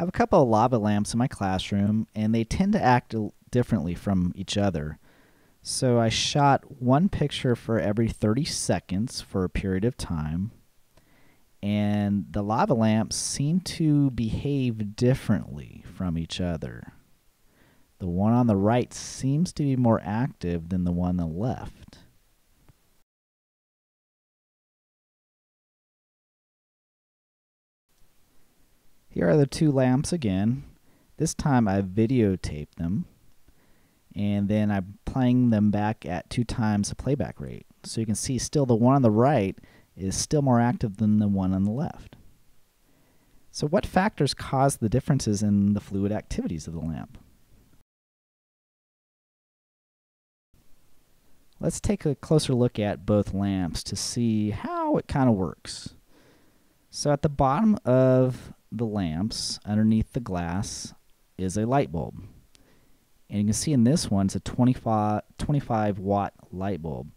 I have a couple of lava lamps in my classroom, and they tend to act differently from each other. So I shot one picture for every 30 seconds for a period of time, and the lava lamps seem to behave differently from each other. The one on the right seems to be more active than the one on the left. Here are the two lamps again. This time I videotaped them and then I'm playing them back at two times the playback rate. So you can see still the one on the right is still more active than the one on the left. So what factors cause the differences in the fluid activities of the lamp? Let's take a closer look at both lamps to see how it kind of works. So at the bottom of the lamps, underneath the glass, is a light bulb. And you can see in this one, it's a 25, 25 watt light bulb.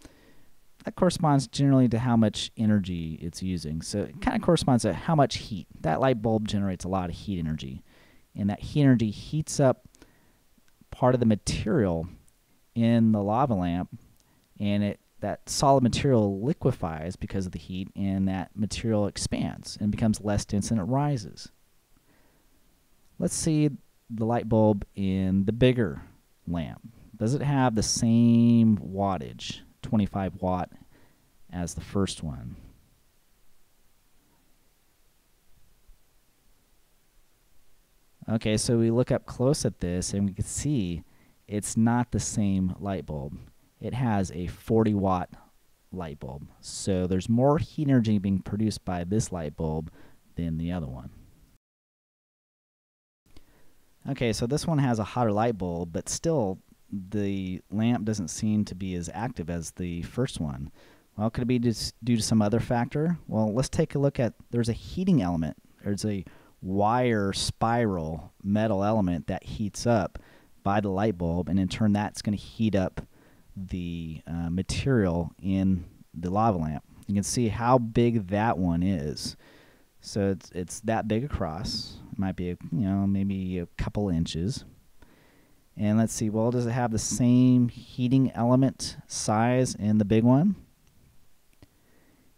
That corresponds generally to how much energy it's using. So it kind of corresponds to how much heat. That light bulb generates a lot of heat energy. And that heat energy heats up part of the material in the lava lamp and it that solid material liquefies because of the heat and that material expands and becomes less dense and it rises. Let's see the light bulb in the bigger lamp. Does it have the same wattage, 25 watt, as the first one? Okay, so we look up close at this and we can see it's not the same light bulb it has a 40 watt light bulb. So there's more heat energy being produced by this light bulb than the other one. Okay, so this one has a hotter light bulb, but still the lamp doesn't seem to be as active as the first one. Well, could it be due to some other factor? Well, let's take a look at, there's a heating element. There's a wire spiral metal element that heats up by the light bulb, and in turn that's going to heat up the uh, material in the lava lamp. You can see how big that one is. So it's it's that big across. It might be a, you know maybe a couple inches. And let's see. Well, does it have the same heating element size in the big one?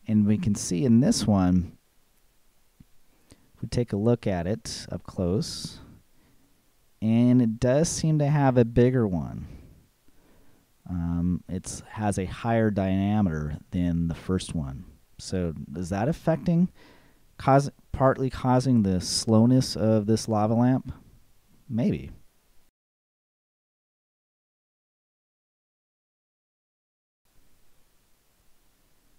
And we can see in this one, if we take a look at it up close, and it does seem to have a bigger one. It has a higher diameter than the first one. So is that affecting, cause, partly causing the slowness of this lava lamp? Maybe.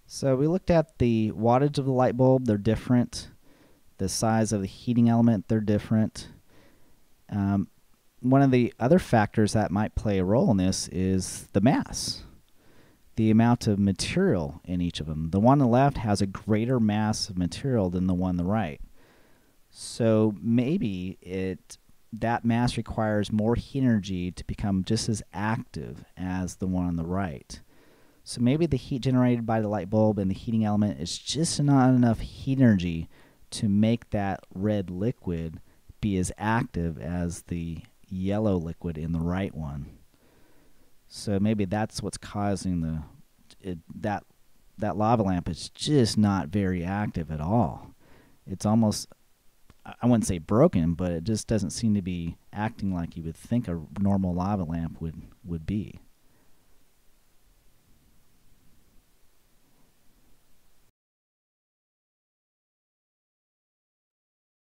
So we looked at the wattage of the light bulb, they're different. The size of the heating element, they're different. Um, one of the other factors that might play a role in this is the mass, the amount of material in each of them. The one on the left has a greater mass of material than the one on the right. So maybe it that mass requires more heat energy to become just as active as the one on the right. So maybe the heat generated by the light bulb and the heating element is just not enough heat energy to make that red liquid be as active as the yellow liquid in the right one. So maybe that's what's causing the it, that that lava lamp is just not very active at all. It's almost I wouldn't say broken, but it just doesn't seem to be acting like you would think a normal lava lamp would would be.